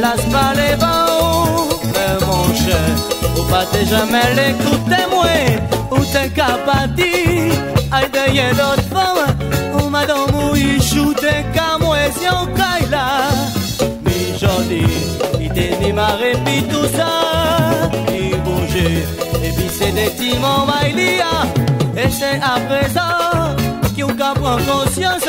les vents, mais mon cher, ou pas jamais l'écouter moi, ou t'es aïe de d'autres femmes, ou madame ou y t'es mi joli, il t'est ni marre puis tout ça, il bougeait, et puis c'est des timons maïlia, et c'est à présent qu'il prend conscience,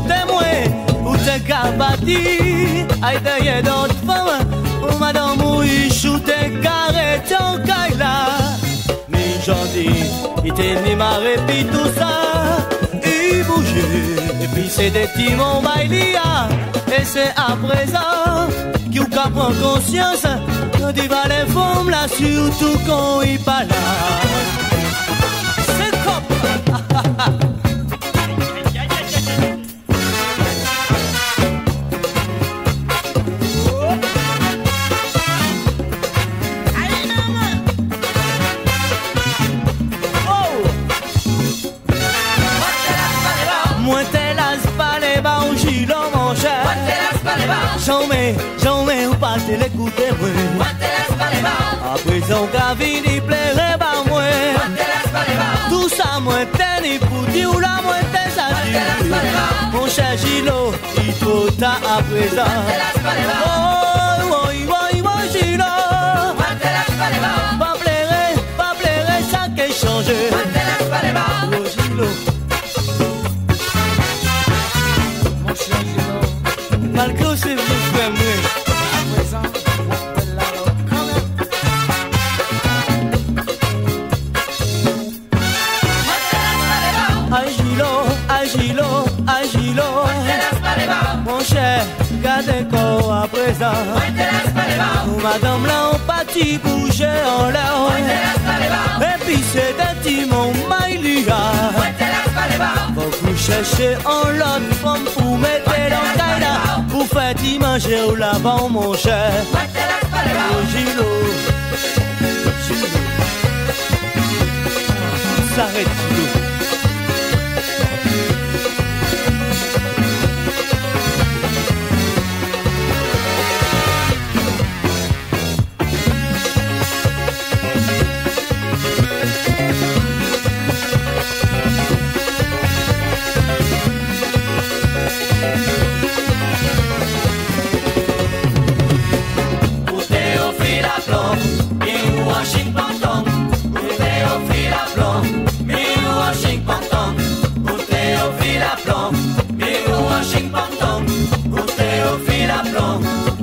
te kabati Ai de ye dot fama Uma do mu ishu te kare ton kaila Mi jodi Ite ni ma repi tout ça I Et puis c'est des timons bailia. Et c'est à présent Qu'il prend conscience Que les femmes là Surtout quand il parle C'est Jamais, jamais ou pas te l'écouter moi À qu'à vini plairait par moi. Tout ça moi t'es ni moi Mon cher Gilo, il faut à Malgré c'est à présent. Madame là, on parti bouger en l'air. Et puis c'est des timons maïlia. Faut vous chercher en l'autre femme pour mettre dans Pour faire manger au lavant, mon cher. Gilo. S'arrête, Gilo.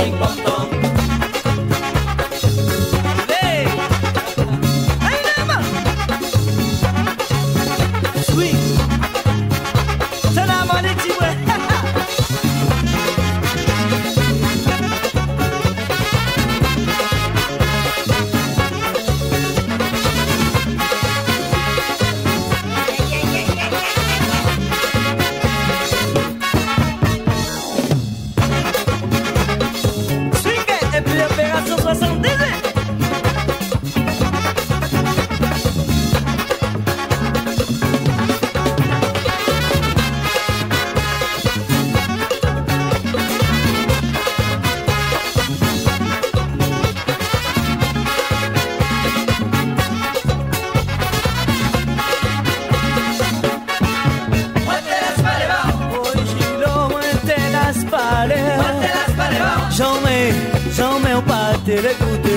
Sing te le goûter